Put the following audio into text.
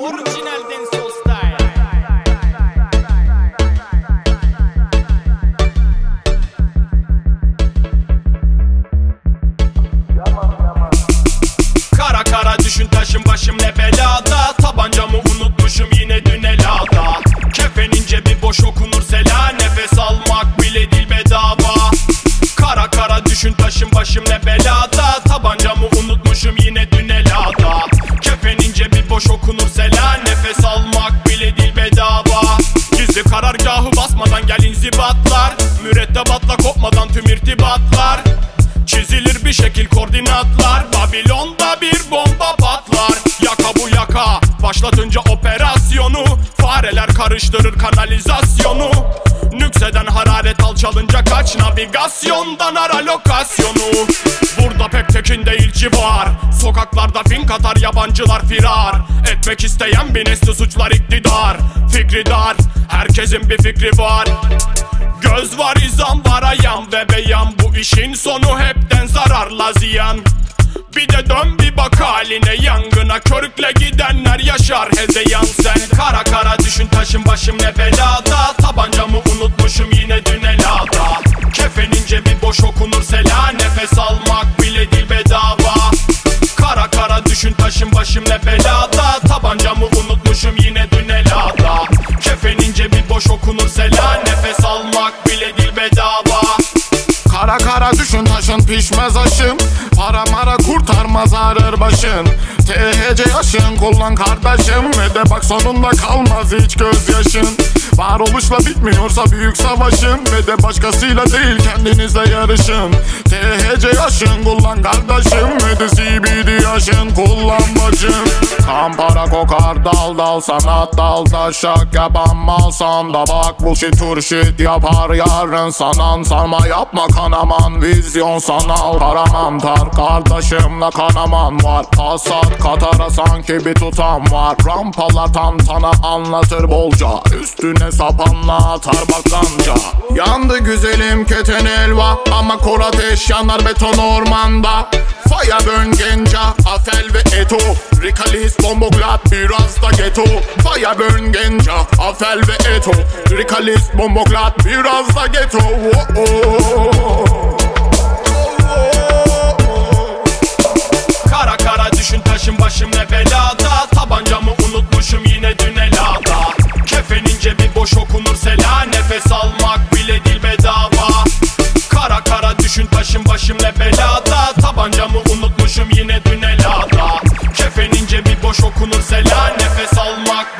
Original dancehall style. Kara kara düşün taşım başım ne belada. Tabancamı unutmuşum yine dün elada. Kefenin cebi boş okunur sela. Nefes almak bile dil bedava. Kara kara düşün taşım başım ne belada cebi boş okunur sela Nefes almak bile dil bedava. Gizli karargahı basmadan gel inzibatlar. Mürettebatla kopmadan tüm irtibatlar. Çizilir bir şekil koordinatlar. Babilon'da bir bomba patlar. Yaka bu yaka Başlatınca operasyonu. Fareler karıştırır kanalizasyonu Nükseden hararet alçalınca kaç. Navigasyondan ara lokasyonu. Burada pek tekin değil civar. Sokaklarda fink atar yabancılar firar. Etmek isteyen bir nesli suçlar iktidar. Fikri dar Herkesin bir fikri var. Göz var izan var ayan ve beyan. Bu işin sonu hepten zararla ziyan. Bir de dön bir bak haline yangına Körükle gidenler yaşar. Hezeyan sen. Kara kara düşün taşın başım ne belada. Tabancamı unutmuşum yine dün elada. Kefenin cebi boş okunur sela Nefes almak bile dil bedava. Kara kara düşün taşın başım ne belada. Tabancamı unutmuşum yine dün elada. Kefenin cebi boş okunur sela Nefes almak ağrır başın. THC yaşın kullan kardeşim. Ve de bak sonunda kalmaz hiç gözyaşın Varoluşla bitmiyorsa büyük savaşın Ve de başkasıyla değil kendinizle yarışın. THC yaşın kullan kardeşim. Ve de CBD yaşın kullan bacım. Kan para kokar dal dal sanat dal taşak. Yapan mal da bak bullshit turşit yapar. Yarın sanan Sanma yapma kanaman vizyon sanal. Karamantar kardeşimle kanaman var. Hasat katara sanki bir tutam var. Rampalar tantana anlatır bolca. Üstüne sapanla atar bak ganca Yandı güzelim keten elva Ama kor ateş yanar beton ormanda. Bön genca afel ve eto. Rikalis bomboklat biraz da geto bön genca afel ve eto. Rikalis bomboklat biraz da geto oh, oh. Kara kara düşün taşın başım ne belada belada Tabancamı unutmuşum yine dün elada. Kefenin cebi boş okunur sela Nefes almak